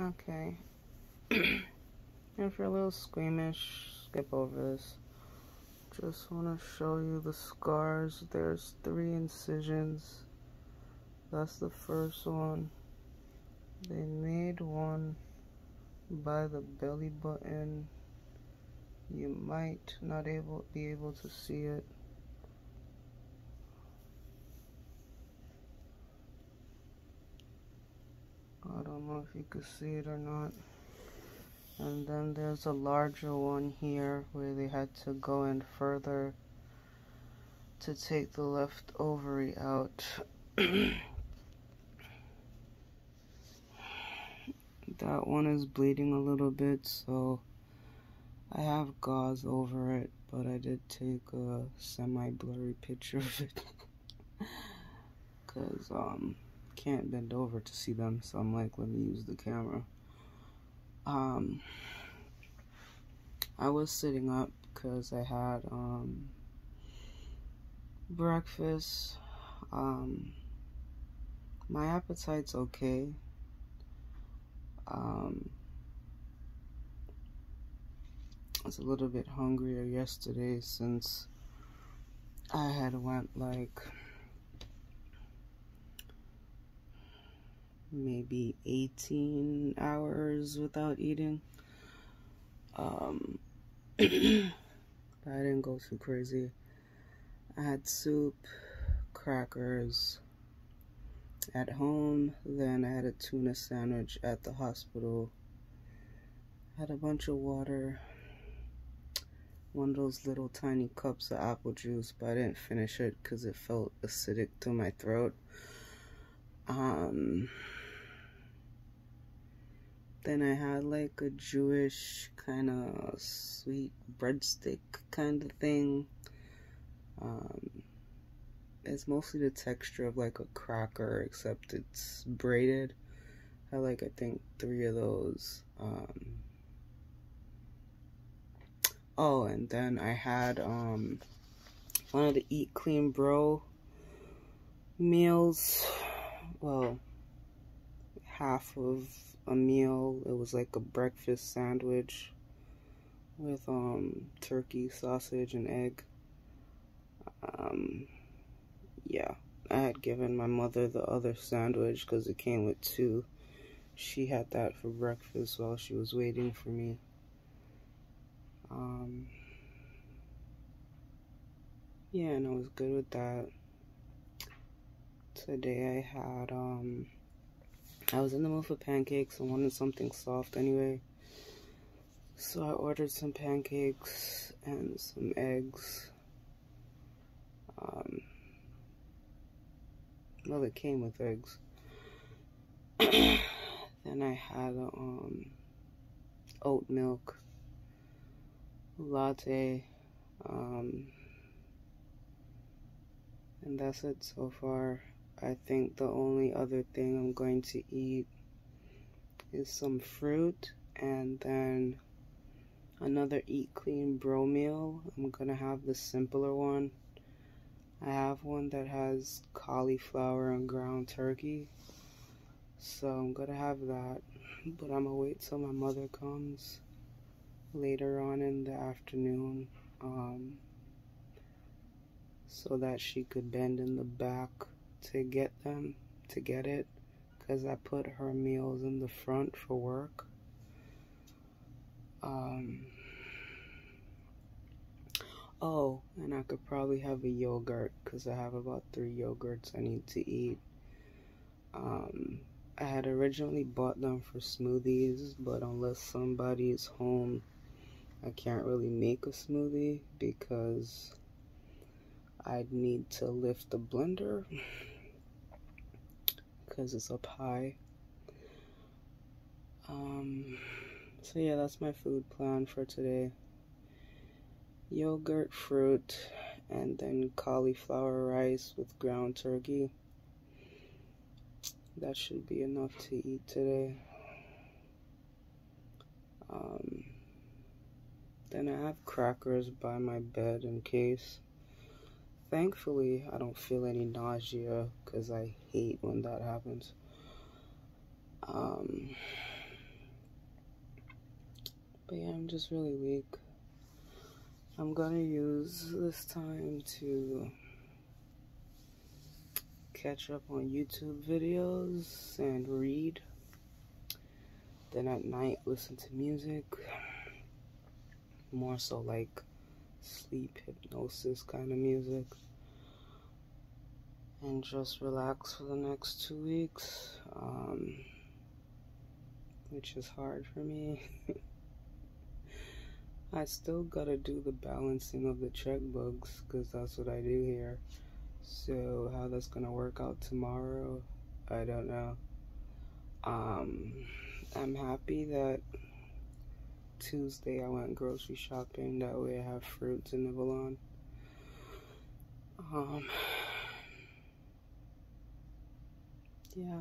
Okay. if you're a little squeamish, skip over this. Just want to show you the scars. There's three incisions. That's the first one. They made one by the belly button. You might not able be able to see it. I don't know if you could see it or not. And then there's a larger one here where they had to go in further to take the left ovary out. that one is bleeding a little bit, so I have gauze over it, but I did take a semi-blurry picture of it. Because, um, can't bend over to see them, so I'm like, let me use the camera. Um, I was sitting up because I had um, breakfast. Um, my appetite's okay. Um, I was a little bit hungrier yesterday since I had went like maybe 18 hours without eating. Um, I didn't go too crazy. I had soup, crackers at home, then I had a tuna sandwich at the hospital. Had a bunch of water, one of those little tiny cups of apple juice, but I didn't finish it because it felt acidic to my throat. Um, then I had like a Jewish kind of sweet breadstick kind of thing. Um, it's mostly the texture of like a cracker, except it's braided. I like I think three of those. Um, oh, and then I had um, one of the Eat Clean Bro meals. Well, half of a meal. It was like a breakfast sandwich with um turkey, sausage, and egg. Um, yeah, I had given my mother the other sandwich because it came with two. She had that for breakfast while she was waiting for me. Um, yeah, and I was good with that. Today I had um I was in the mood for pancakes. I wanted something soft anyway. So I ordered some pancakes and some eggs. Um, well, it came with eggs. then I had um, oat milk latte. Um, and that's it so far. I think the only other thing I'm going to eat is some fruit and then another eat clean bro meal. I'm gonna have the simpler one. I have one that has cauliflower and ground turkey. So I'm gonna have that. But I'm gonna wait till my mother comes later on in the afternoon. Um, so that she could bend in the back to get them to get it because I put her meals in the front for work. Um, oh, and I could probably have a yogurt because I have about three yogurts I need to eat. Um, I had originally bought them for smoothies, but unless somebody is home, I can't really make a smoothie because I'd need to lift the blender because it's up high. Um, so yeah, that's my food plan for today. Yogurt, fruit, and then cauliflower rice with ground turkey. That should be enough to eat today. Um, then I have crackers by my bed in case. Thankfully, I don't feel any nausea because I hate when that happens. Um, But yeah, I'm just really weak. I'm gonna use this time to catch up on YouTube videos and read. Then at night, listen to music. More so like sleep hypnosis kind of music. And just relax for the next two weeks. Um, which is hard for me. I still gotta do the balancing of the checkbooks because that's what I do here. So, how that's gonna work out tomorrow, I don't know. Um, I'm happy that Tuesday I went grocery shopping. That way I have fruits and nibble on. Um, yeah.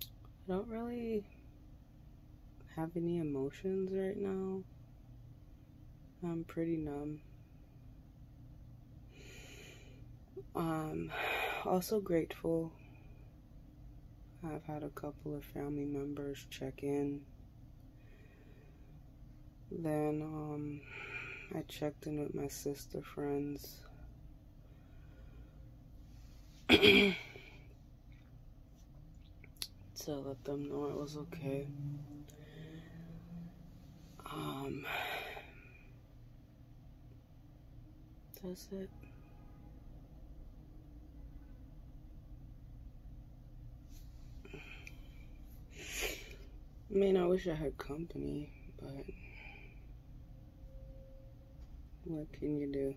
I don't really have any emotions right now. I'm pretty numb. Um, also grateful. I've had a couple of family members check in. Then, um, I checked in with my sister friends. to let them know it was okay. Um, that's it. I mean, I wish I had company, but what can you do?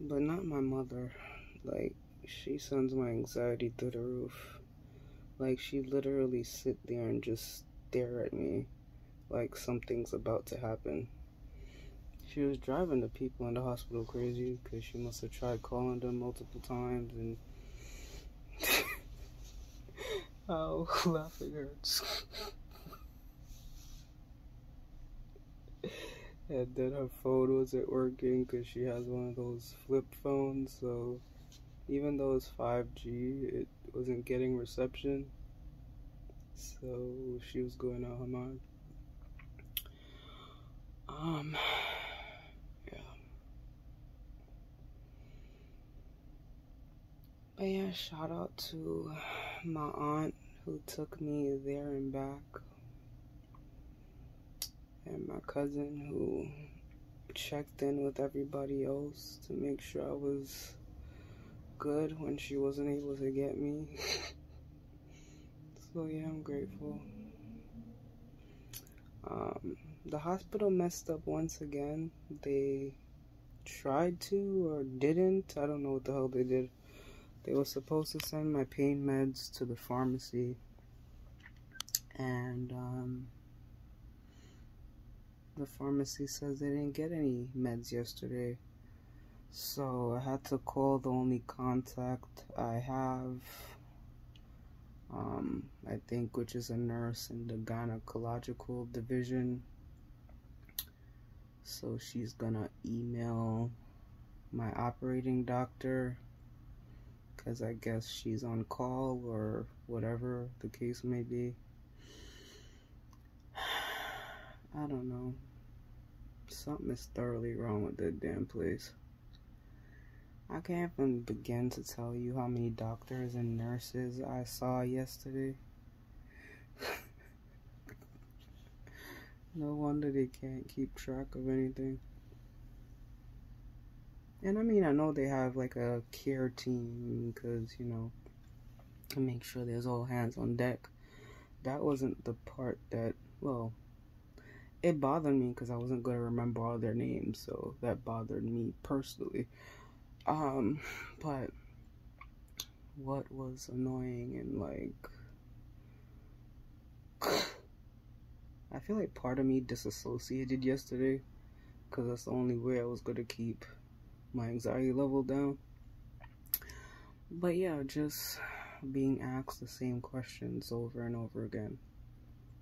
But not my mother. Like, she sends my anxiety through the roof. Like, she literally sit there and just stare at me like something's about to happen. She was driving the people in the hospital crazy because she must have tried calling them multiple times and. oh, laughing hurts. and then her phone wasn't working because she has one of those flip phones, so even though it's 5G, it wasn't getting reception. So she was going out her mind. Um, yeah. But yeah, shout out to my aunt who took me there and back. And my cousin who checked in with everybody else to make sure I was good when she wasn't able to get me. so yeah, I'm grateful. Um, the hospital messed up once again. They tried to or didn't. I don't know what the hell they did. They were supposed to send my pain meds to the pharmacy. And um, the pharmacy says they didn't get any meds yesterday. So I had to call the only contact I have, um, I think, which is a nurse in the gynecological division. So she's gonna email my operating doctor because I guess she's on call or whatever the case may be. I don't know. Something is thoroughly wrong with that damn place. I can't even begin to tell you how many doctors and nurses I saw yesterday. no wonder they can't keep track of anything. And I mean, I know they have like a care team because, you know, to make sure there's all hands on deck. That wasn't the part that, well, it bothered me because I wasn't going to remember all their names, so that bothered me personally. Um, but what was annoying and like I feel like part of me disassociated yesterday because that's the only way I was going to keep my anxiety level down. But yeah, just being asked the same questions over and over again.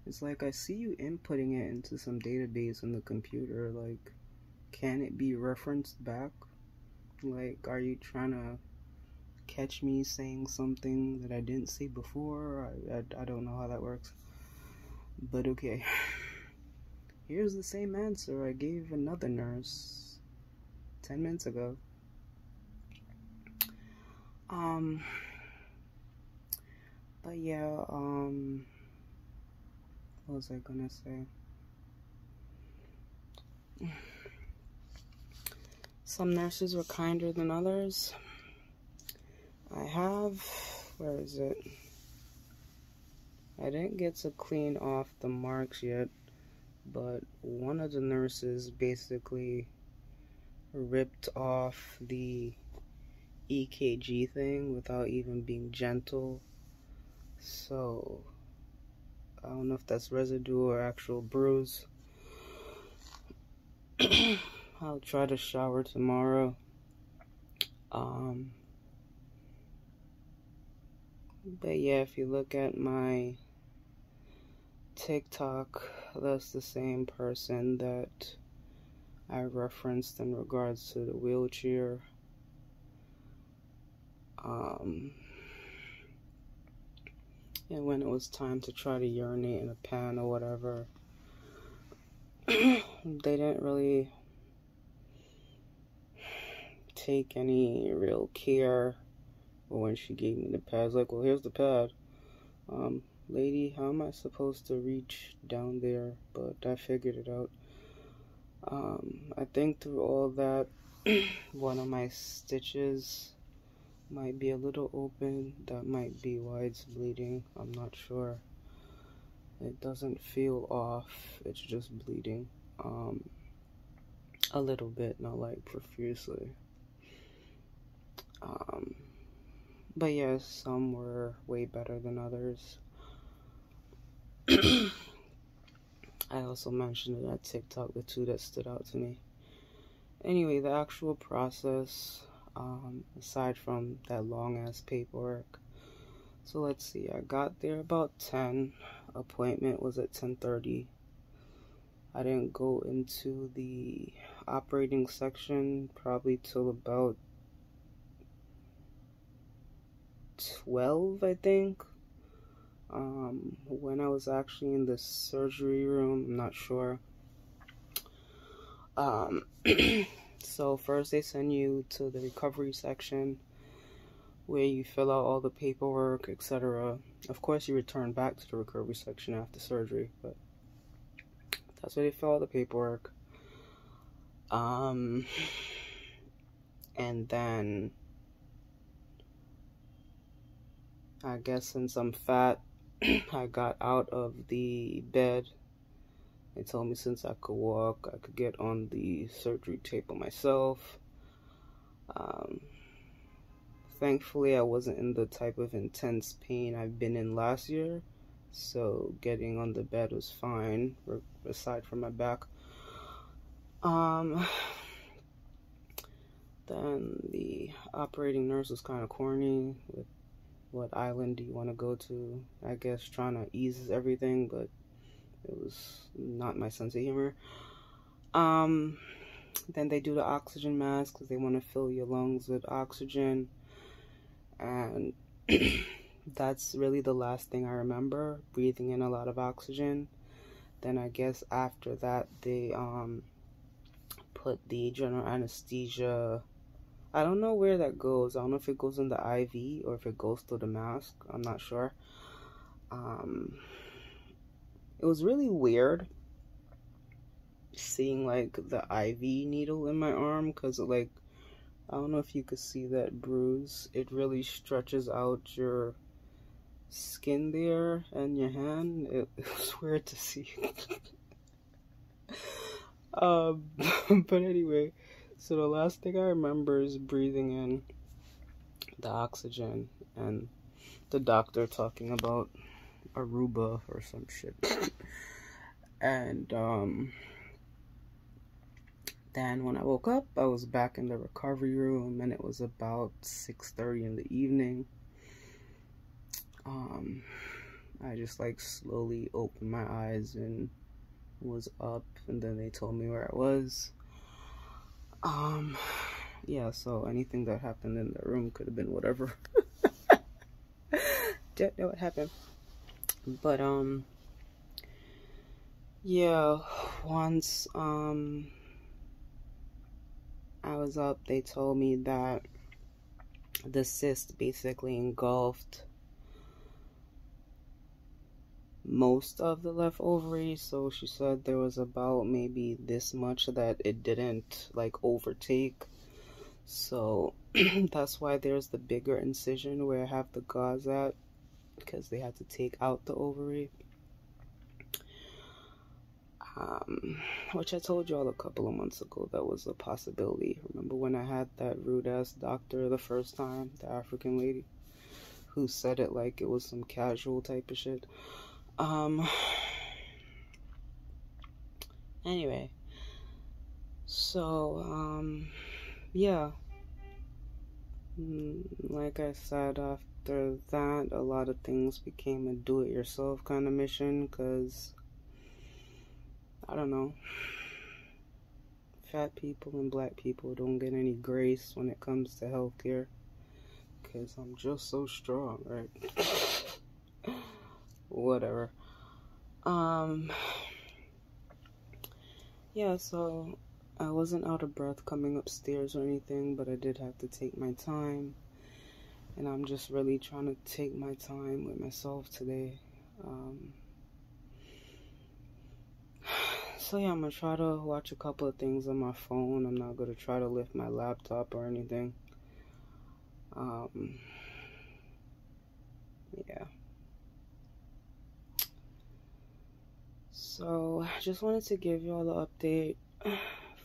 It's like I see you inputting it into some database in the computer. Like, can it be referenced back? Like, are you trying to catch me saying something that I didn't say before. I, I, I don't know how that works. But okay. Here's the same answer I gave another nurse 10 minutes ago. Um, but yeah, um, what was I gonna say? Some nurses were kinder than others. I have, where is it? I didn't get to clean off the marks yet, but one of the nurses basically ripped off the EKG thing without even being gentle. So, I don't know if that's residue or actual bruise. I'll try to shower tomorrow. Um, but yeah, if you look at my TikTok, that's the same person that I referenced in regards to the wheelchair. Um, and when it was time to try to urinate in a pan or whatever, they didn't really take any real care when she gave me the pad. Like, well, here's the pad. Um, lady, how am I supposed to reach down there? But I figured it out. Um, I think through all that, one of my stitches might be a little open. That might be why it's bleeding. I'm not sure. It doesn't feel off. It's just bleeding. Um, a little bit, not like profusely. Um, but yes, some were way better than others. I also mentioned it at TikTok, the two that stood out to me. Anyway, the actual process, um, aside from that long ass paperwork. So let's see, I got there about 10. Appointment was at 10:30. I didn't go into the operating section probably till about 12, I think um, when I was actually in the surgery room. I'm not sure. Um, so first they send you to the recovery section where you fill out all the paperwork, etc. Of course, you return back to the recovery section after surgery, but that's where they fill out the paperwork. Um, and then I guess since I'm fat, I got out of the bed. They told me since I could walk, I could get on the surgery table myself. Um, thankfully, I wasn't in the type of intense pain I've been in last year, so getting on the bed was fine, aside from my back. Um, then the operating nurse was kind of corny with what island do you want to go to? I guess trying to ease everything, but it was not my sense of humor. Um, then they do the oxygen mask because they want to fill your lungs with oxygen. And that's really the last thing I remember, breathing in a lot of oxygen. Then I guess after that, they um, put the general anesthesia I don't know where that goes. I don't know if it goes in the IV or if it goes through the mask. I'm not sure. Um, it was really weird seeing like the IV needle in my arm because like I don't know if you could see that bruise. It really stretches out your skin there and your hand. It, it was weird to see. um, but anyway, so the last thing I remember is breathing in the oxygen and the doctor talking about Aruba or some shit. and um, then when I woke up, I was back in the recovery room and it was about 6:30 in the evening. Um, I just like slowly opened my eyes and was up and then they told me where I was. Um, yeah, so anything that happened in the room could have been whatever. Don't know what happened. But, um, yeah, once, um, I was up, they told me that the cyst basically engulfed most of the left ovary so she said there was about maybe this much that it didn't like overtake. So that's why there's the bigger incision where I have the gauze at because they had to take out the ovary um, which I told y'all a couple of months ago that was a possibility. Remember when I had that rude ass doctor the first time, the African lady, who said it like it was some casual type of shit. Um, anyway, so, um, yeah. Mm, like I said, after that, a lot of things became a do it yourself kind of mission because I don't know. Fat people and black people don't get any grace when it comes to healthcare. Because I'm just so strong, right? Whatever. Um, yeah, so I wasn't out of breath coming upstairs or anything, but I did have to take my time. And I'm just really trying to take my time with myself today. Um, so yeah, I'm gonna try to watch a couple of things on my phone. I'm not gonna try to lift my laptop or anything. Um, yeah. So I just wanted to give you all the update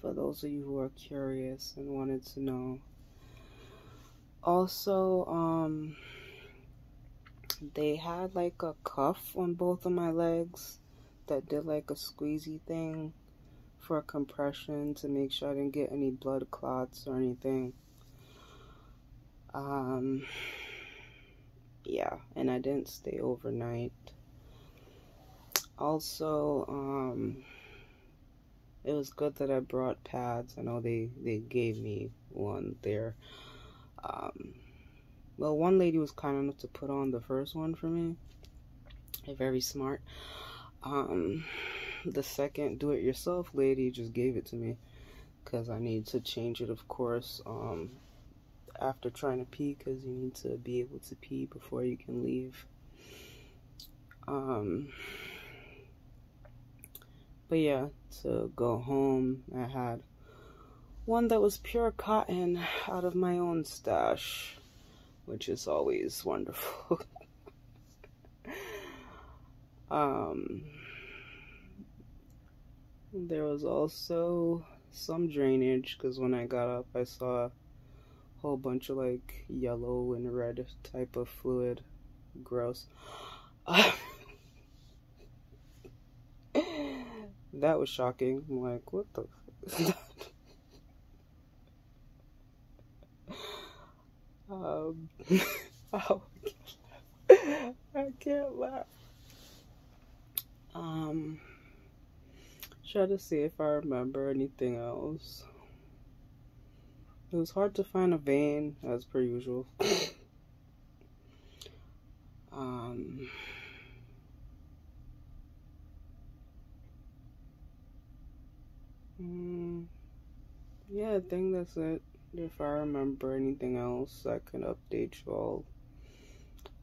for those of you who are curious and wanted to know. Also, um, they had like a cuff on both of my legs that did like a squeezy thing for compression to make sure I didn't get any blood clots or anything. Um, yeah, and I didn't stay overnight. Also, um, it was good that I brought pads. I know they, they gave me one there. Um, well, one lady was kind enough to put on the first one for me. Very smart. Um, the second do-it-yourself lady just gave it to me because I need to change it, of course, um, after trying to pee because you need to be able to pee before you can leave. Um, but yeah, to go home, I had one that was pure cotton out of my own stash, which is always wonderful. um, there was also some drainage because when I got up, I saw a whole bunch of like yellow and red type of fluid. Gross. that was shocking. I'm like, what the? um, oh, I can't laugh. Um. Try to see if I remember anything else. It was hard to find a vein, as per usual. um, mm, yeah, I think that's it. If I remember anything else, I can update you all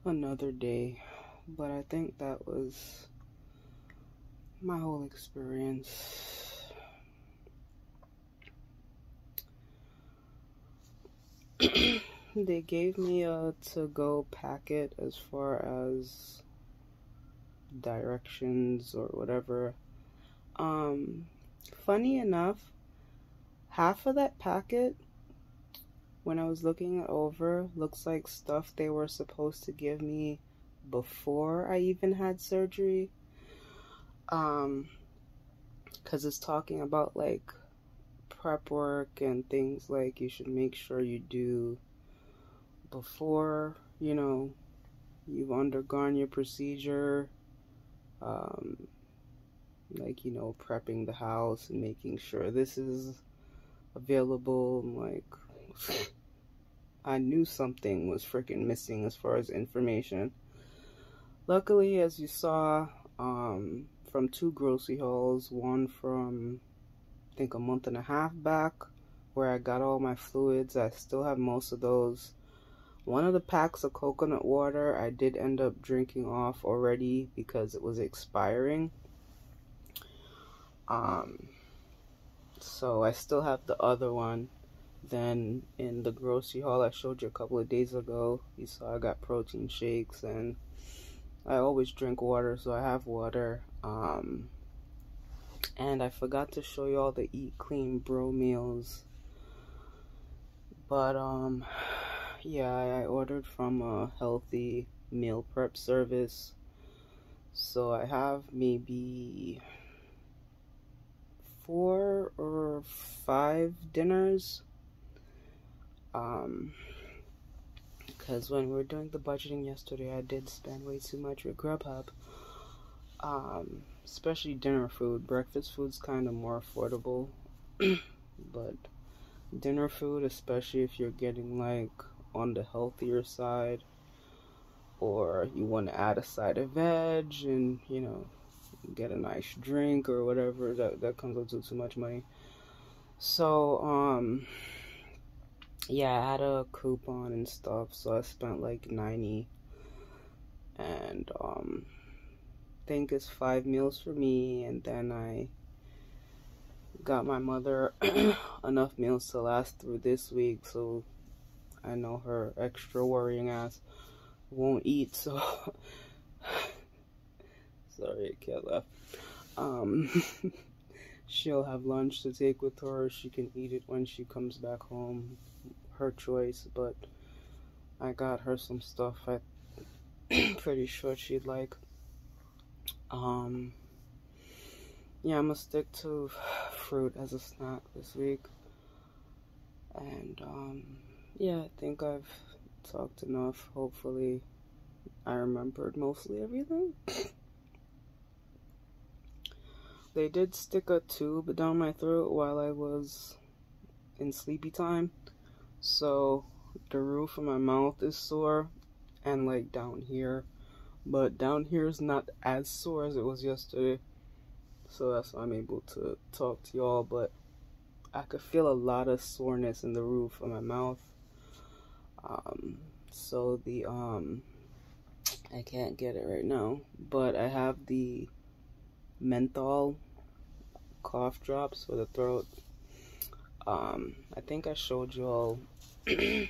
another day. But I think that was my whole experience. they gave me a to go packet as far as directions or whatever. Um, funny enough, half of that packet, when I was looking it over, looks like stuff they were supposed to give me before I even had surgery. Um because it's talking about like prep work and things like you should make sure you do before you know you've undergone your procedure um like you know prepping the house and making sure this is available I'm like I knew something was freaking missing as far as information. Luckily, as you saw um, from two grocery hauls, one from I think a month and a half back, where I got all my fluids. I still have most of those. One of the packs of coconut water I did end up drinking off already because it was expiring. Um, so I still have the other one. Then in the grocery haul I showed you a couple of days ago, you saw I got protein shakes and I always drink water, so I have water. Um, and I forgot to show you all the Eat Clean Bro meals. But, um, yeah, I ordered from a healthy meal prep service. So I have maybe four or five dinners. Um, because when we were doing the budgeting yesterday, I did spend way too much with Grubhub. Um, especially dinner food. Breakfast food's kind of more affordable, but dinner food, especially if you're getting like on the healthier side, or you want to add a side of veg and you know get a nice drink or whatever, that that comes up to too much money. So um yeah, I had a coupon and stuff, so I spent like 90 and um I think it's five meals for me and then I got my mother enough meals to last through this week so I know her extra worrying ass won't eat so sorry I can't laugh. Um she'll have lunch to take with her. She can eat it when she comes back home her choice, but I got her some stuff I'm pretty sure she'd like. Um, yeah, I'm gonna stick to fruit as a snack this week. And, um, yeah, I think I've talked enough. Hopefully, I remembered mostly everything. they did stick a tube down my throat while I was in sleepy time. So the roof of my mouth is sore and like down here. But down here is not as sore as it was yesterday. So that's why I'm able to talk to y'all. But I could feel a lot of soreness in the roof of my mouth. Um, so the um I can't get it right now. But I have the menthol cough drops for the throat. Um, I think I showed you all a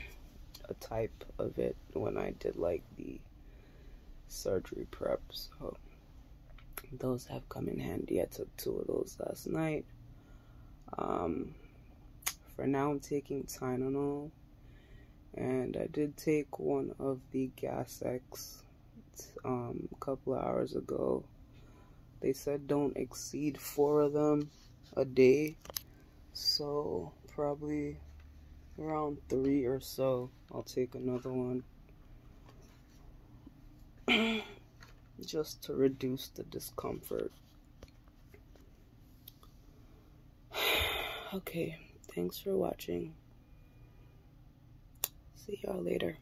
type of it when I did like the surgery prep. So those have come in handy. I took two of those last night. Um, for now, I'm taking Tylenol, and I did take one of the Gas X um, a couple of hours ago. They said don't exceed four of them a day, so probably around three or so, I'll take another one. Just to reduce the discomfort. okay, thanks for watching. See y'all later.